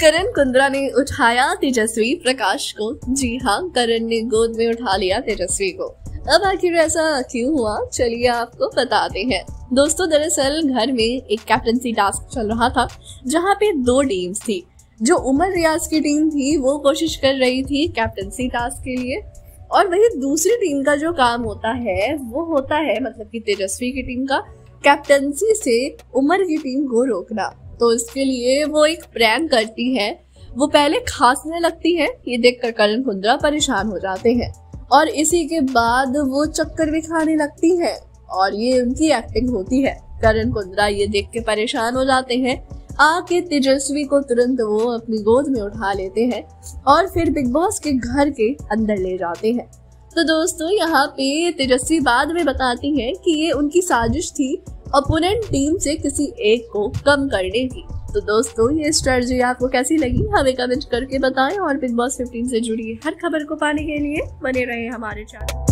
करण कुंद्रा ने उठाया तेजस्वी प्रकाश को। जी हाँ करण ने गोद में उठा लिया तेजस्वी को। अब आखिर ऐसा क्यों हुआ? चलिए आपको बताते हैं। दोस्तों, दरअसल घर में एक कैप्टनसी टास्क चल रहा था, जहाँ पे दो टीम्स थी। जो उमर रियाज की टीम थी, वो कोशिश कर रही थी कैप्टनसी टास्क के लिए। और वही दूसरी टीम का जो काम होता है, वो होता है मतलब कि तेजस्वी की टीम का कैप्टनसी से उमर की टीम को रोकना। तो इसके लिए वो एक प्रैंक करती है। वो पहले खांसने लगती है, ये देखकर करण कुंद्रा परेशान हो जाते हैं। और इसी के बाद वो चक्कर भी खाने लगती है और ये उनकी एक्टिंग होती है। करण कुंद्रा ये देख के परेशान हो जाते हैं। आके तेजस्वी को तुरंत वो अपनी गोद में उठा लेते हैं और फिर बिग बॉस के घर के अंदर ले जाते हैं। तो दोस्तों, यहाँ पे तेजस्वी बाद में बताती है कि ये उनकी साजिश थी अपोनेंट टीम से किसी एक को कम करने की तो दोस्तों, ये स्ट्रेटजी आपको कैसी लगी? हमें कमेंट करके बताएँ और बिग बॉस 15 से जुड़ी हर खबर को पाने के लिए बने रहे हमारे चैनल